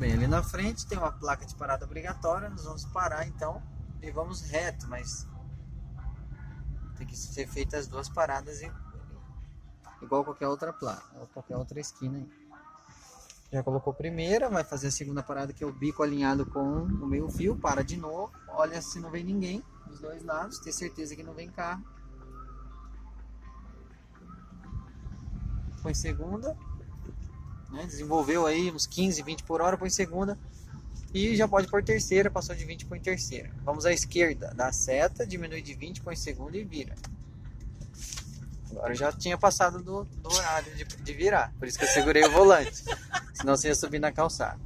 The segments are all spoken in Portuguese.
bem, ali na frente tem uma placa de parada obrigatória, nós vamos parar então e vamos reto, mas tem que ser feitas as duas paradas igual qualquer outra placa, ou qualquer outra esquina aí. Já colocou a primeira, vai fazer a segunda parada que é o bico alinhado com o meio fio, para de novo, olha se não vem ninguém dos dois lados, ter certeza que não vem carro. Põe segunda, né? desenvolveu aí uns 15, 20 por hora, põe segunda e já pode pôr terceira, passou de 20, põe terceira. Vamos à esquerda, dá seta, diminui de 20, põe segunda e vira. Agora já tinha passado do, do horário de, de, virar, por isso que eu segurei o volante, senão você ia subir na calçada.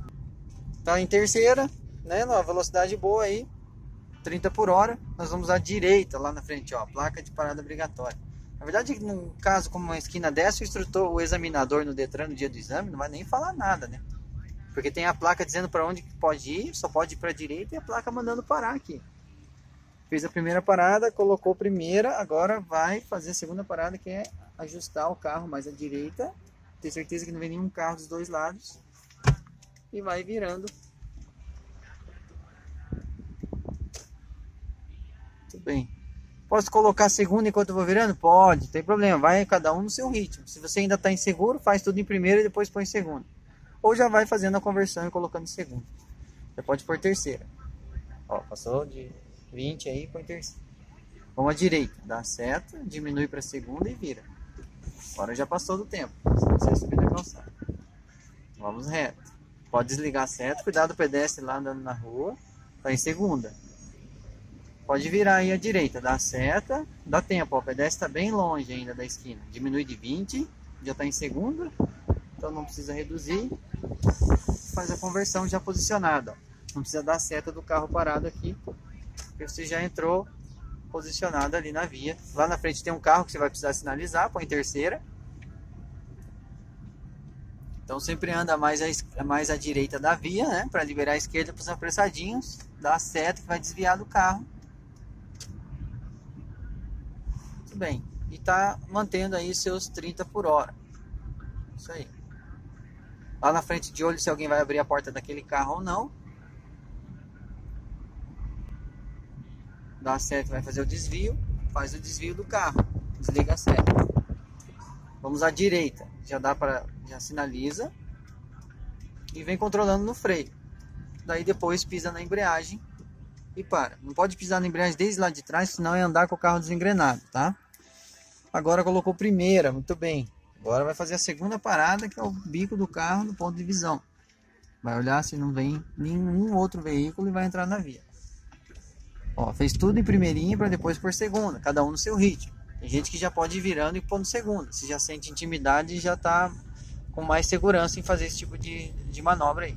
Tá em terceira, né, numa velocidade boa aí, 30 por hora, nós vamos à direita lá na frente, ó, placa de parada obrigatória. Na verdade, num caso como uma esquina dessa, o instrutor, o examinador no Detran no dia do exame, não vai nem falar nada, né? Porque tem a placa dizendo para onde pode ir, só pode ir para a direita e a placa mandando parar aqui. Fez a primeira parada, colocou a primeira, agora vai fazer a segunda parada que é ajustar o carro mais à direita. Ter certeza que não vem nenhum carro dos dois lados. E vai virando. Muito bem. Posso colocar segunda enquanto eu vou virando? Pode, não tem problema. Vai cada um no seu ritmo. Se você ainda está inseguro, faz tudo em primeira e depois põe em segunda. Ou já vai fazendo a conversão e colocando em segunda. Já pode pôr terceira. Ó, passou de 20 aí, põe terceira. Vamos à direita, dá seta, diminui para segunda e vira. Agora já passou do tempo, você subir na calçada. Vamos reto. Pode desligar a seta, cuidado do pedestre lá andando na rua. Tá em segunda. Pode virar aí à direita, dá seta, dá tempo, ó, o pedestre está bem longe ainda da esquina. Diminui de 20, já está em segunda, então não precisa reduzir. Faz a conversão já posicionada. Não precisa dar seta do carro parado aqui, porque você já entrou posicionado ali na via. Lá na frente tem um carro que você vai precisar sinalizar, põe terceira. Então sempre anda mais à, mais à direita da via, né? Para liberar a esquerda para os apressadinhos. Dá seta que vai desviar do carro. Muito bem. E está mantendo aí seus 30 por hora. Isso aí. Lá na frente de olho se alguém vai abrir a porta daquele carro ou não. dá seta, vai fazer o desvio, faz o desvio do carro, desliga a seta. Vamos à direita, já dá para, já sinaliza e vem controlando no freio. Daí depois pisa na embreagem e para. Não pode pisar na embreagem desde lá de trás, senão é andar com o carro desengrenado, tá? Agora colocou primeira, muito bem. Agora vai fazer a segunda parada, que é o bico do carro no ponto de visão. Vai olhar se não vem nenhum outro veículo e vai entrar na via. Ó, fez tudo em primeirinha para depois por segunda, cada um no seu ritmo. Tem gente que já pode ir virando e pondo segunda. Se já sente intimidade, já está com mais segurança em fazer esse tipo de, de manobra aí.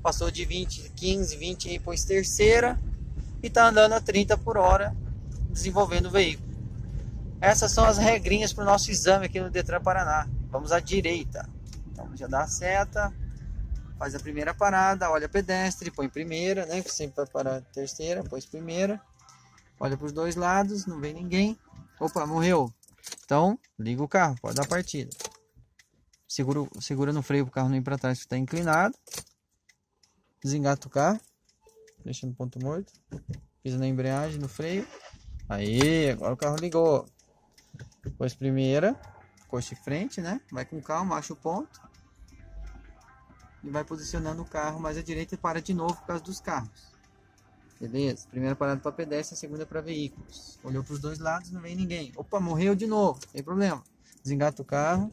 Passou de 20, 15, 20 e pôs terceira e está andando a 30 por hora desenvolvendo o veículo. Essas são as regrinhas para o nosso exame aqui no Detran Paraná. Vamos à direita. Então já dá a seta, faz a primeira parada, olha pedestre, põe primeira, né? Que sempre vai parar terceira, pôs primeira. Olha para os dois lados, não vem ninguém. Opa, morreu. Então, liga o carro, pode dar partida. Segura, segura no freio para o carro não ir para trás, que está inclinado. Desengata o carro. Deixa no ponto morto. Pisa na embreagem, no freio. Aí, agora o carro ligou. Pôs primeira, coxa de frente, né? Vai com calma, acha o ponto e vai posicionando o carro mais à direita e para de novo por causa dos carros. Beleza? Primeira parada para pedestre, segunda para veículos. Olhou para os dois lados, não vem ninguém. Opa, morreu de novo, tem problema. Desengata o carro.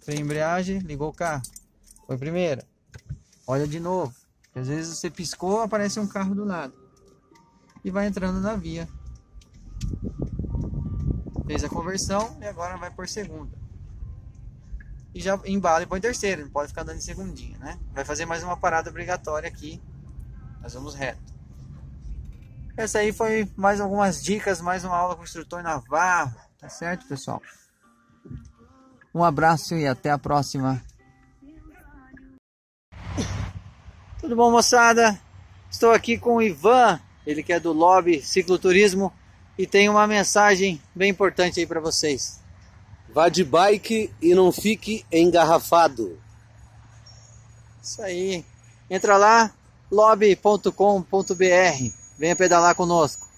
Freio embreagem, ligou o carro. Foi primeira. Olha de novo. Às vezes você piscou, aparece um carro do lado. E vai entrando na via. Fez a conversão e agora vai por segunda e já embala e põe terceiro, não pode ficar dando em segundinha, né? Vai fazer mais uma parada obrigatória aqui. Nós vamos reto. Essa aí foi mais algumas dicas, mais uma aula com o instrutor Navarro, tá certo, pessoal? Um abraço e até a próxima. Tudo bom, moçada? Estou aqui com o Ivan, ele que é do Lobby Cicloturismo e tem uma mensagem bem importante aí para vocês. Vá de bike e não fique engarrafado. Isso aí. Entra lá, lobby.com.br. Venha pedalar conosco.